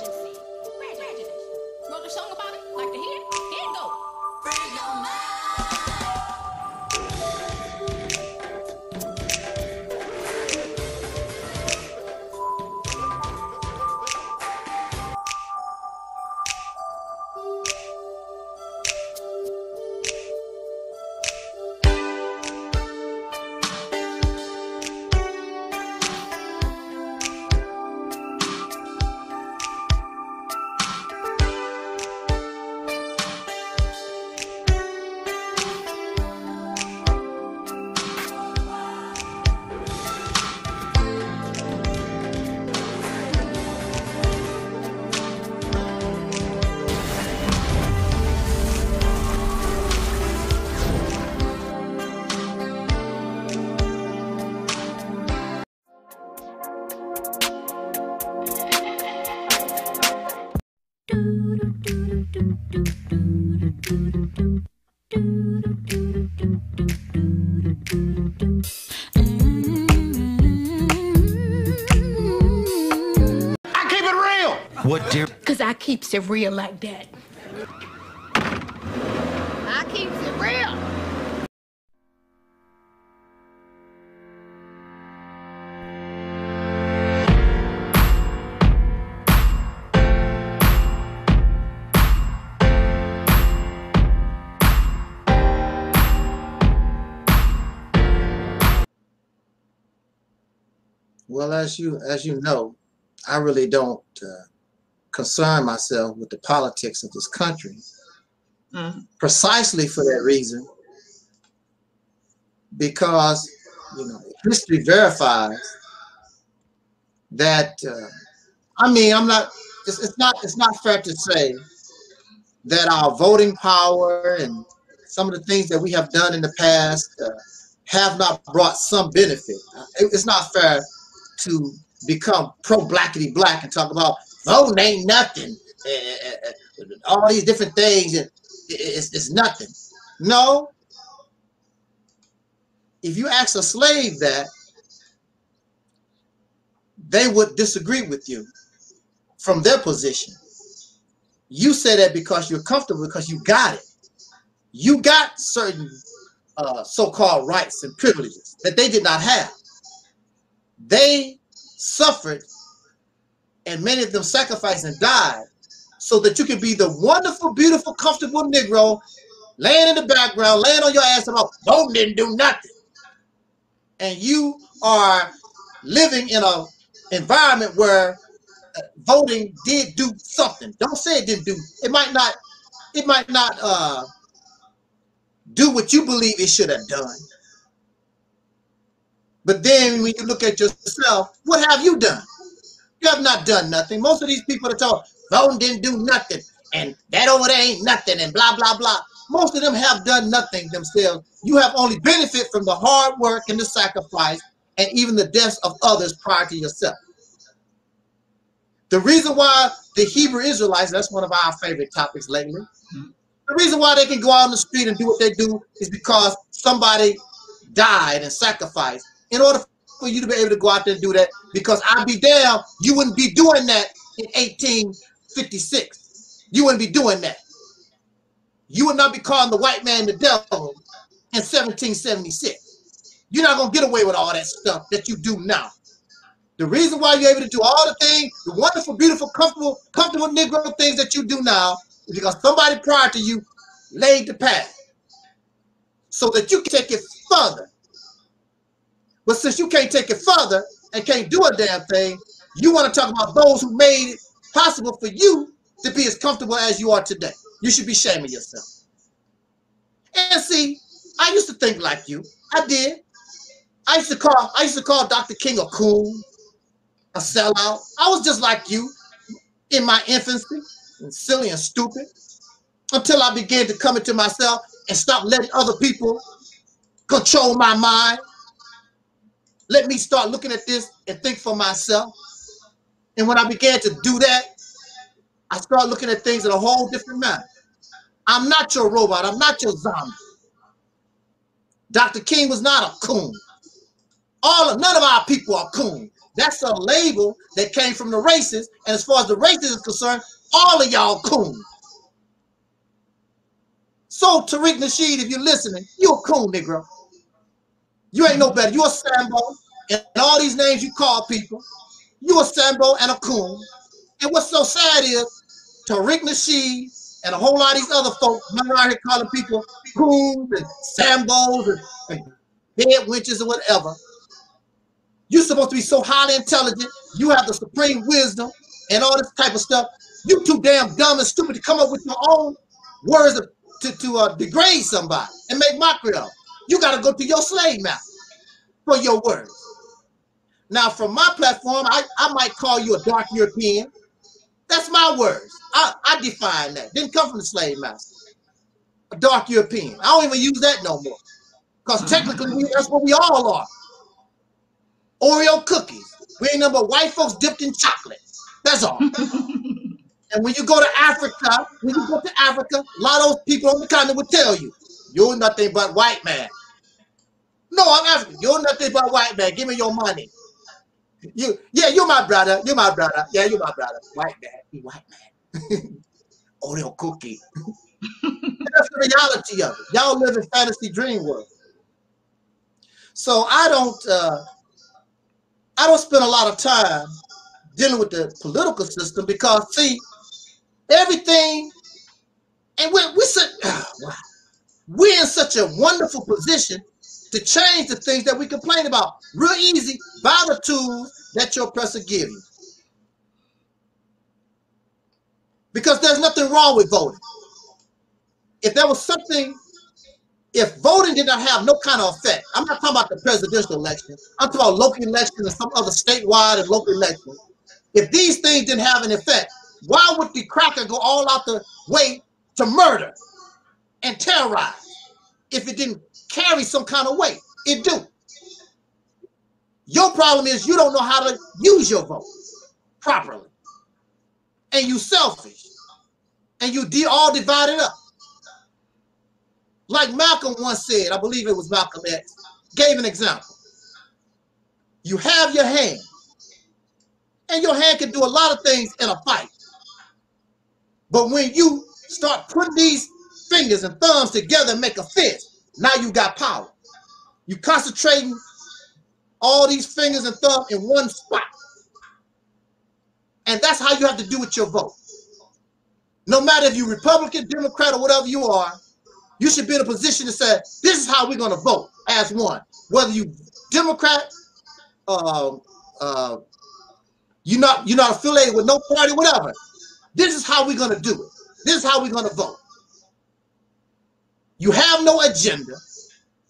urgency. Prejudice. Wrote a song about it. Like to hear it? What dear? Cause I keeps it real like that. I keeps it real. Well, as you as you know, I really don't uh, concern myself with the politics of this country, precisely for that reason. Because you know, history verifies that. Uh, I mean, I'm not. It's, it's not. It's not fair to say that our voting power and some of the things that we have done in the past uh, have not brought some benefit. Uh, it's not fair to become pro blackity black and talk about voting ain't nothing, uh, uh, uh, all these different things, and it's, it's nothing. No. If you ask a slave that, they would disagree with you from their position. You say that because you're comfortable, because you got it. You got certain uh, so-called rights and privileges that they did not have. They suffered, and many of them sacrificed and died, so that you could be the wonderful, beautiful, comfortable Negro laying in the background, laying on your ass about voting didn't do nothing. And you are living in a environment where uh, voting did do something. Don't say it didn't do. It might not. It might not uh, do what you believe it should have done. But then when you look at yourself, what have you done? You have not done nothing. Most of these people that talk voting didn't do nothing, and that over there ain't nothing, and blah blah blah. Most of them have done nothing themselves. You have only benefit from the hard work and the sacrifice, and even the deaths of others prior to yourself. The reason why the Hebrew Israelites, that's one of our favorite topics lately. The reason why they can go out on the street and do what they do is because somebody died and sacrificed. In order for you to be able to go out there and do that, because I'd be down, you wouldn't be doing that in 1856. You wouldn't be doing that. You would not be calling the white man the devil in 1776. You're not gonna get away with all that stuff that you do now. The reason why you're able to do all the things, the wonderful, beautiful, comfortable, comfortable Negro things that you do now, is because somebody prior to you laid the path so that you can take it further. But since you can't take it further and can't do a damn thing, you want to talk about those who made it possible for you to be as comfortable as you are today. You should be shaming yourself. And see, I used to think like you. I did. I used to call I used to call Dr. King a coon, a sellout. I was just like you in my infancy, and silly and stupid, until I began to come into myself and stop letting other people control my mind. Let me start looking at this and think for myself. And when I began to do that, I started looking at things in a whole different manner. I'm not your robot. I'm not your zombie. Dr. King was not a coon. All of, none of our people are coon. That's a label that came from the races. And as far as the races is concerned, all of y'all coon. So Tariq Nasheed, if you're listening, you're a coon, Negro. You ain't no better. You a Sambo. And all these names you call people, you a Sambo and a coon. And what's so sad is Tariq Nasheed and a whole lot of these other folks running around here calling people coons and Sambos and, and dead witches or whatever. You're supposed to be so highly intelligent. You have the supreme wisdom and all this type of stuff. You too damn dumb and stupid to come up with your own words to, to uh, degrade somebody and make mockery of. You got to go to your slave master for your words. Now, from my platform, I, I might call you a dark European. That's my words. I, I define that. Didn't come from the slave master. A dark European. I don't even use that no more. Because technically, we, that's what we all are. Oreo cookies. We ain't number white folks dipped in chocolate. That's all. and when you go to Africa, when you go to Africa, a lot of those people on the continent would tell you, you're nothing but white man. No, I'm asking. You're nothing but white man. Give me your money. You, yeah, you're my brother. You're my brother. Yeah, you're my brother. White man. You white man. Oreo cookie. That's the reality of it. Y'all live in fantasy dream world. So I don't uh I don't spend a lot of time dealing with the political system because see everything and we we oh, wow, we're in such a wonderful position to change the things that we complain about real easy by the tools that your oppressor give you. Because there's nothing wrong with voting. If there was something, if voting did not have no kind of effect, I'm not talking about the presidential election, I'm talking about local elections and some other statewide and local elections. If these things didn't have an effect, why would the cracker go all out the way to murder and terrorize if it didn't carry some kind of weight? It do. Your problem is you don't know how to use your vote properly. And you selfish. And you de all divided up. Like Malcolm once said, I believe it was Malcolm X, gave an example. You have your hand, and your hand can do a lot of things in a fight. But when you start putting these fingers and thumbs together and make a fist, now you got power. You concentrating all these fingers and thumb in one spot. And that's how you have to do with your vote. No matter if you're Republican, Democrat, or whatever you are, you should be in a position to say, this is how we're going to vote as one. Whether you Democrat, uh, uh, you're not you're not affiliated with no party, whatever. This is how we're going to do it. This is how we're going to vote. You have no agenda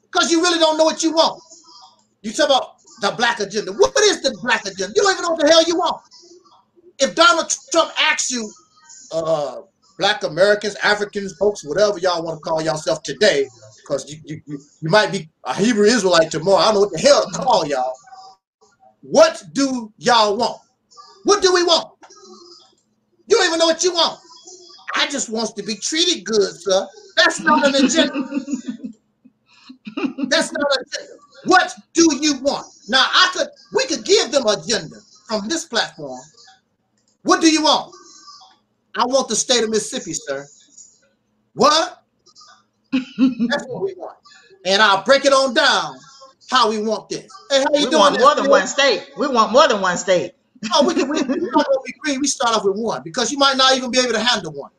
because you really don't know what you want. You talk about the black agenda. What is the black agenda? You don't even know what the hell you want. If Donald Trump asks you, uh, black Americans, Africans, folks, whatever y'all want to call yourself today, because you, you, you, might be a Hebrew Israelite tomorrow. I don't know what the hell to call y'all. What do y'all want? What do we want? You don't even know what you want. I just wants to be treated good, sir. That's not an agenda. That's not an agenda. What do you want? Now I could we could give them agenda from this platform. What do you want? I want the state of Mississippi, sir. What? That's what we want. And I'll break it on down how we want this. Hey, how you we doing? want more than one state. We want more than one state. Oh, we can. We, we're not gonna be greedy. We start off with one because you might not even be able to handle one.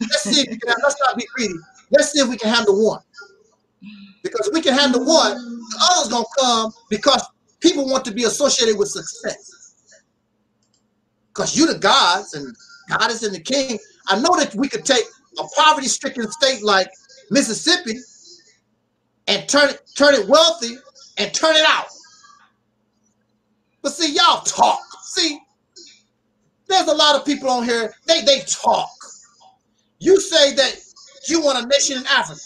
Let's see if we can. Let's not be greedy. Let's see if we can handle one. Because we can handle one, the others gonna come because people want to be associated with success. Because you the gods and God is in the king. I know that we could take a poverty-stricken state like Mississippi and turn it turn it wealthy and turn it out. But see, y'all talk. See, there's a lot of people on here, they they talk. You say that you want a nation in Africa.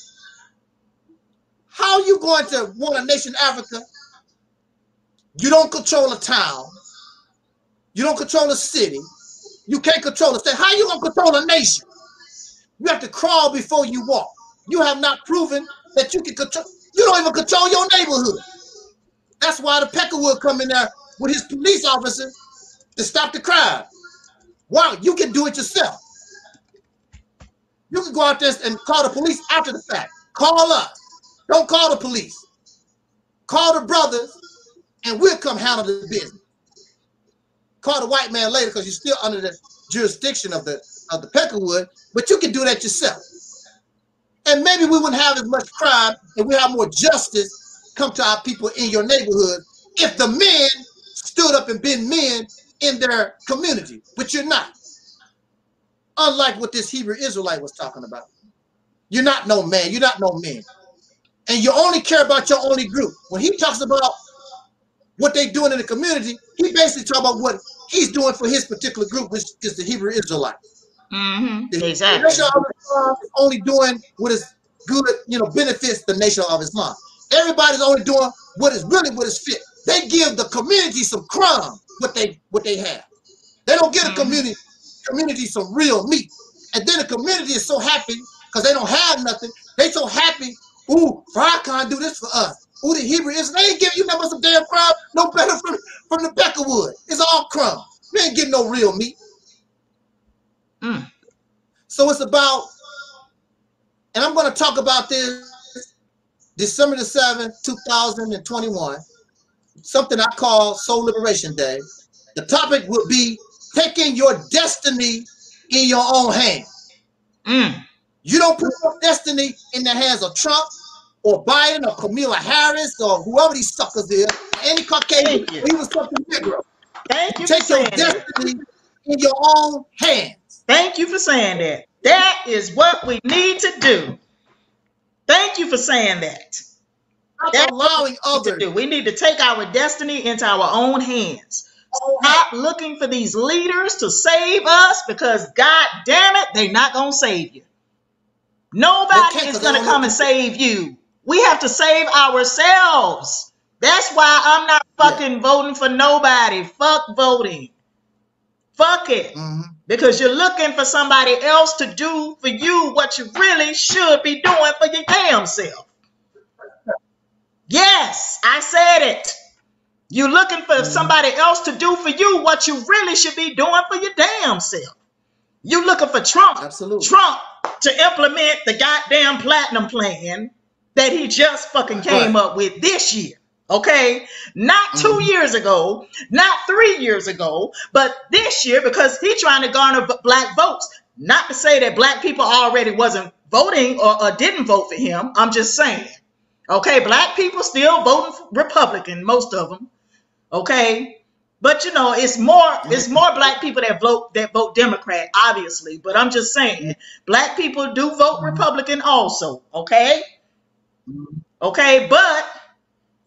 How are you going to want a nation in Africa? You don't control a town. You don't control a city. You can't control a state. How are you gonna control a nation? You have to crawl before you walk. You have not proven that you can control. You don't even control your neighborhood. That's why the Peckerwood come in there with his police officers to stop the crime. Wow, you can do it yourself. You can go out there and call the police after the fact. Call us. Don't call the police. Call the brothers, and we'll come handle the business. Call the white man later because you're still under the jurisdiction of the of the Peckerwood, but you can do that yourself. And maybe we wouldn't have as much crime and we have more justice come to our people in your neighborhood if the men stood up and been men in their community, but you're not. Unlike what this Hebrew Israelite was talking about. You're not no man, you're not no men. And you only care about your only group. When he talks about what they doing in the community, he basically talk about what he's doing for his particular group, which is the Hebrew Israelite. Mm-hmm. The Exactly. nation of Islam is only doing what is good, you know, benefits the nation of Islam. Everybody's only doing what is really what is fit. They give the community some crumbs, what they what they have. They don't give the Mhm. community community some real meat. And then the community is so happy because they don't have nothing. They so happy. Ooh, Farrakhan do this for us. Ooh, the Hebrew is they ain't giving you nothing but some damn crumb, no better from, from the Beckerwood. It's all crumbs. You ain't getting no real meat. Mm. So it's about, and I'm going to talk about this December the 7th, 2021, something I call Soul Liberation Day. The topic will be taking your destiny in your own hand. Mm. You don't put your destiny in the hands of Trump or Biden or Kamala Harris or whoever these suckers is, any Caucasian, even something Negro. Thank you for Take your that. destiny in your own hands. Thank you for saying that. That is what we need to do. Thank you for saying that. That's allowing to others. do. We need to take our destiny into our own hands. Stop looking for these leaders to save us because God damn it, they're not gonna save you. Nobody is gonna come and save you. We have to save ourselves. That's why I'm not Yeah. fucking voting for nobody. Fuck voting. Fuck it. Mhm. Because you're looking for somebody else to do for you what you really should be doing for your damn self. Yes, I said it. You're looking for somebody else to do for you what you really should be doing for your damn self. You looking for Trump, Absolutely. Trump to implement the goddamn platinum plan that he just fucking came Right. up with this year. Okay, not 2 Mhm. years ago, not three years ago, but this year because he trying to garner black votes. Not to say that black people already wasn't voting or, or didn't vote for him. I'm just saying. Okay, black people still voting for Republican, most of them. Okay, but you know it's more it's more black people that vote that vote Democrat, obviously. But I'm just saying, black people do vote mm-hmm. Republican also. Okay, mm-hmm. okay, but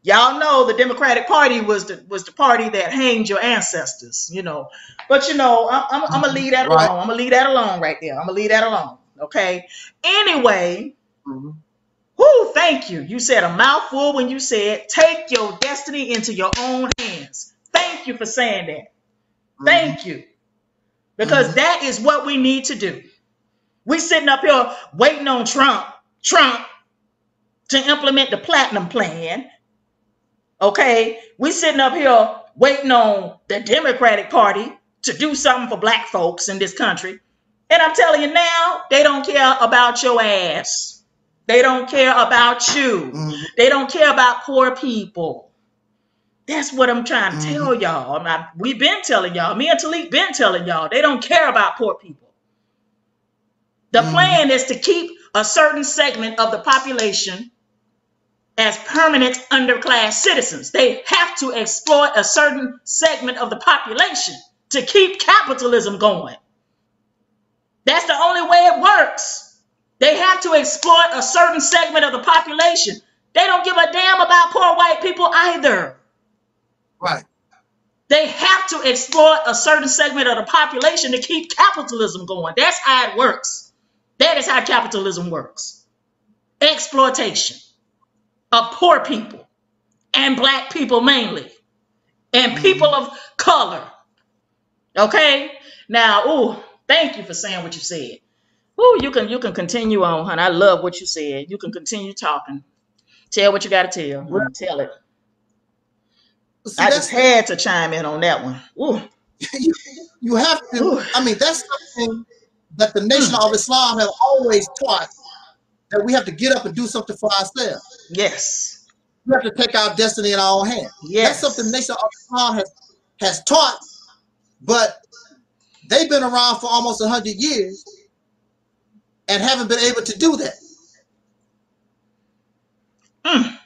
y'all know the Democratic Party was the was the party that hanged your ancestors. You know, but you know I'm I'm, I'm gonna leave that alone. I'm gonna leave that alone right there. I'm gonna leave that alone. Okay. Anyway. Mhm. Whoo, thank you. You said a mouthful when you said take your destiny into your own hands. Thank you for saying that. Thank mm-hmm. you. Because mm-hmm. that is what we need to do. We sitting up here waiting on Trump, Trump to implement the platinum plan. Okay? We sitting up here waiting on the Democratic Party to do something for black folks in this country. And I'm telling you now, they don't care about your ass. They don't care about you. Mhm. They don't care about poor people. That's what I'm trying to Mhm. tell y'all. I'm not, we've been telling y'all. Me and Taalik been telling y'all. They don't care about poor people. The Mhm. plan is to keep a certain segment of the population as permanent underclass citizens. They have to exploit a certain segment of the population to keep capitalism going. That's the only way it works. To exploit a certain segment of the population. They don't give a damn about poor white people either. Right. They have to exploit a certain segment of the population to keep capitalism going. That's how it works. That is how capitalism works. Exploitation of poor people and black people mainly, and mm-hmm. people of color. Okay? Now, ooh, thank you for saying what you said. Ooh, you can you can continue on, hon. I love what you said. You can continue talking. Tell what you gotta tell. Tell it. See, I just had to chime in on that one. Ooh. you, you have to. Ooh. I mean, that's something that the hmm. Nation of Islam have always taught that we have to get up and do something for ourselves. Yes. We have to take our destiny in our own hands. Yes. That's something Nation of Islam has has taught, but they've been around for almost hundred years and haven't been able to do that. Mm.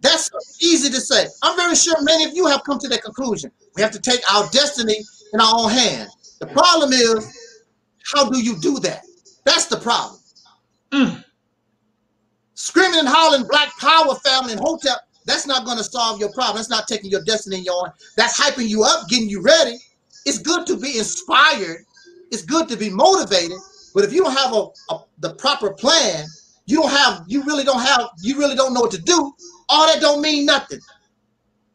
That's easy to say. I'm very sure many of you have come to that conclusion. We have to take our destiny in our own hand. The problem is, how do you do that? That's the problem. Mm. Screaming and hollering black power family and hotel, that's not going to solve your problem. That's not taking your destiny in your own. That's hyping you up, getting you ready. It's good to be inspired. It's good to be motivated. But if you don't have a, a the proper plan, you don't have, you really don't have, you really don't know what to do, all that don't mean nothing.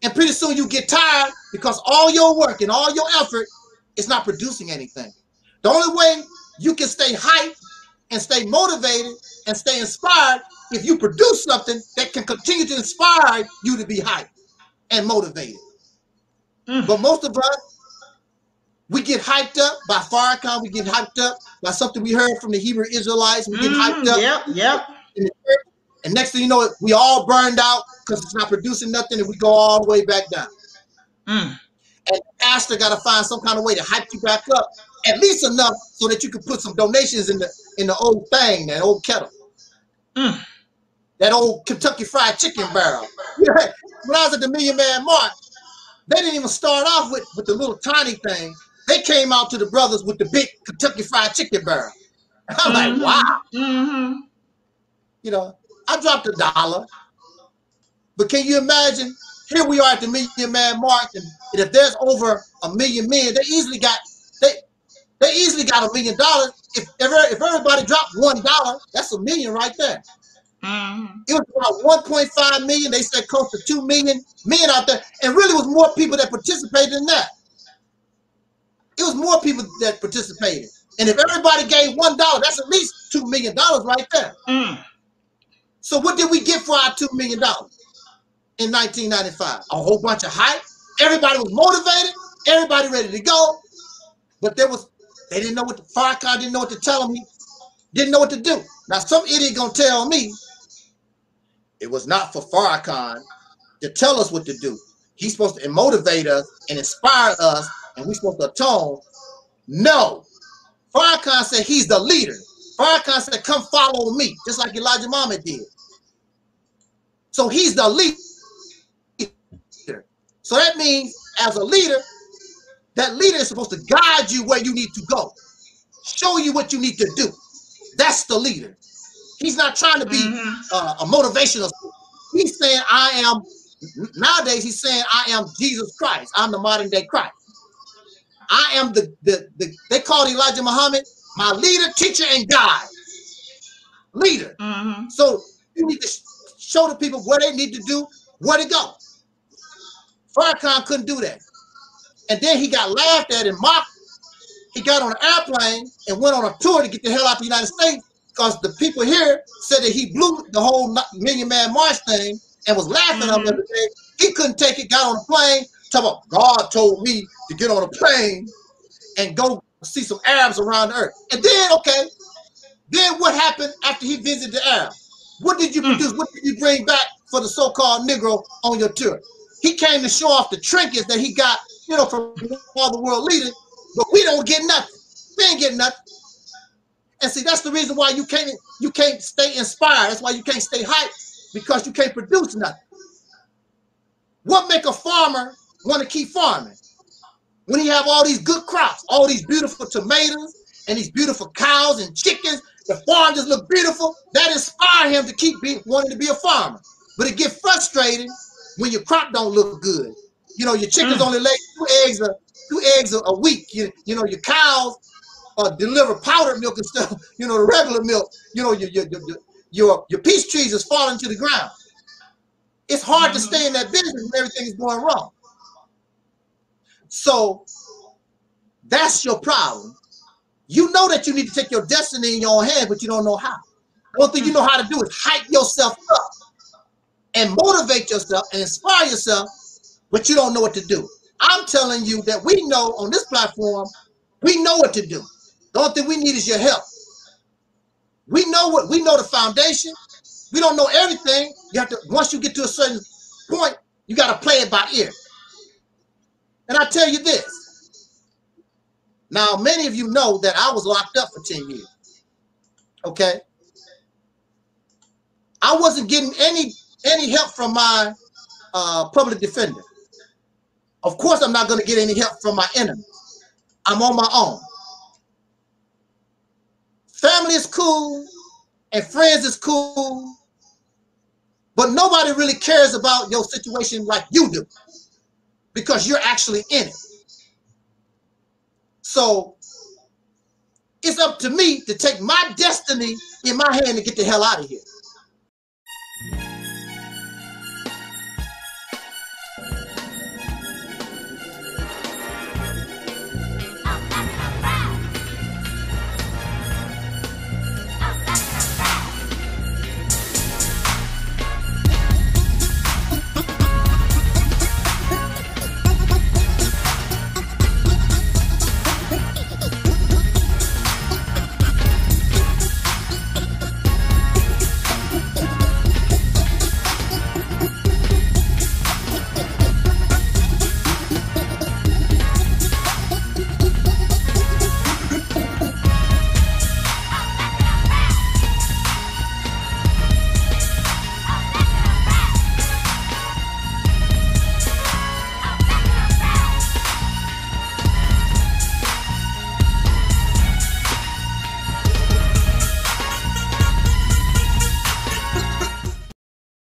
And pretty soon you get tired because all your work and all your effort is not producing anything. The only way you can stay hyped and stay motivated and stay inspired if you produce something that can continue to inspire you to be hyped and motivated. Mm. But most of us, we get hyped up by Farrakhan, we get hyped up by something we heard from the Hebrew Israelites, we get hyped Mhm. up Yep. Yep. in the church, and next thing you know, we all burned out because it's not producing nothing, and we go all the way back down. Mm. And pastor got to find some kind of way to hype you back up, at least enough so that you can put some donations in the in the old thing, that old kettle, Mm. that old Kentucky Fried Chicken barrel. when I was at the Million Man March, they didn't even start off with with the little tiny thing. They came out to the brothers with the big Kentucky Fried Chicken barrel. I'm Mhm. like, wow. Mm-hmm. you know, I dropped a dollar. But can you imagine? Here we are at the Million Man March, and, if there's over a million men, they easily got they they easily got a million dollars. If if, if everybody dropped one dollar, that's a million right there. Mm-hmm. It was about 1.5 million. They said close to 2 million men out there, and really was more people that participated in that. It was more people that participated. And if everybody gave one dollar, that's at least two million dollars right there. Mm. So what did we get for our two million dollars in 1995? A whole bunch of hype. Everybody was motivated. Everybody ready to go. But there was they didn't know what the Farrakhan didn't know what to tell them. He didn't know what to do. Now some idiot gonna tell me it was not for Farrakhan to tell us what to do. He's supposed to motivate us and inspire us, and we're supposed to atone. No. Farrakhan said he's the leader. Farrakhan said, come follow me, just like Elijah Muhammad did. So he's the leader. So that means as a leader, that leader is supposed to guide you where you need to go, show you what you need to do. That's the leader. He's not trying to be Mhm. uh, a motivational. He's saying, I am, nowadays, he's saying, I am Jesus Christ. I'm the modern day Christ. I am the, the, the they called Elijah Muhammad my leader, teacher, and guide. Leader. Mm-hmm. So you need to sh- show the people what they need to do, where to go. Farrakhan couldn't do that. And then he got laughed at and mocked. He got on an airplane and went on a tour to get the hell out of the United States because the people here said that he blew the whole Million Man March thing and was laughing at him every day. He couldn't take it, got on a plane, talk about God told me to get on a plane and go see some Arabs around the earth. And then, okay, then what happened after he visited the Arabs? What did you Mm. produce? What did you bring back for the so-called Negro on your tour? He came to show off the trinkets that he got, you know, from all the world leaders, but we don't get nothing. We ain't getting nothing. And see, that's the reason why you can't you can't stay inspired. That's why you can't stay hyped because you can't produce nothing. What make a farmer want to keep farming? When he have all these good crops, all these beautiful tomatoes and these beautiful cows and chickens, the farm just look beautiful. That inspire him to keep being, wanting to be a farmer. But it get frustrating when your crop don't look good. You know, your chickens Mm. only lay two eggs a two eggs a, a week. You, you know, your cows uh, deliver powdered milk and stuff. You know, the regular milk. You know, your your your your, your, trees is falling to the ground. It's hard to Mhm. stay in that business when everything is going wrong. So that's your problem. You know that you need to take your destiny in your own hand, but you don't know how. One thing you know how to do is hype yourself up and motivate yourself and inspire yourself but you don't know what to do. I'm telling you that we know on this platform, we know what to do. The only thing we need is your help. We know what we know the foundation. We don't know everything. You have to once you get to a certain point, you got to play it by ear. And I tell you this. Now, many of you know that I was locked up for 10 years. Okay. I wasn't getting any any help from my uh, public defender. Of course, I'm not going to get any help from my enemies. I'm on my own. Family is cool and friends is cool, but nobody really cares about your situation like you do because you're actually in it. So it's up to me to take my destiny in my hand and get the hell out of here.